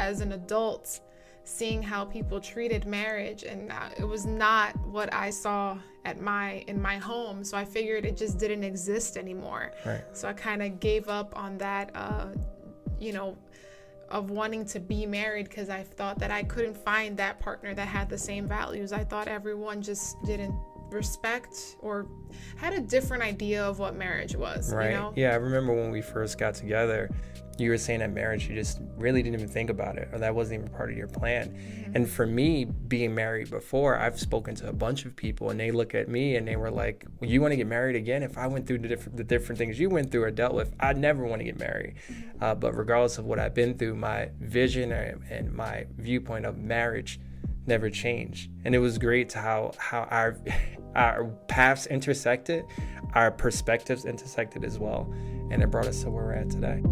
as an adult seeing how people treated marriage and uh, it was not what I saw at my in my home. So I figured it just didn't exist anymore. Right. so I kind of gave up on that uh, you know of wanting to be married because I thought that I couldn't find that partner that had the same values. I thought everyone just didn't respect or had a different idea of what marriage was Right. you know Yeah, I remember when we first got together, you were saying that marriage, you just really didn't even think about it, or that wasn't even part of your plan. Mm-hmm. And for me, being married before, I've spoken to a bunch of people, and they look at me and they were like, well, "You want to get married again? If I went through the different, the different things you went through or dealt with, I'd never want to get married." Mm-hmm. Uh, but regardless of what I've been through, my vision and, and my viewpoint of marriage never changed and it was great to how how our our paths intersected our perspectives intersected as well. And it brought us to where we're at today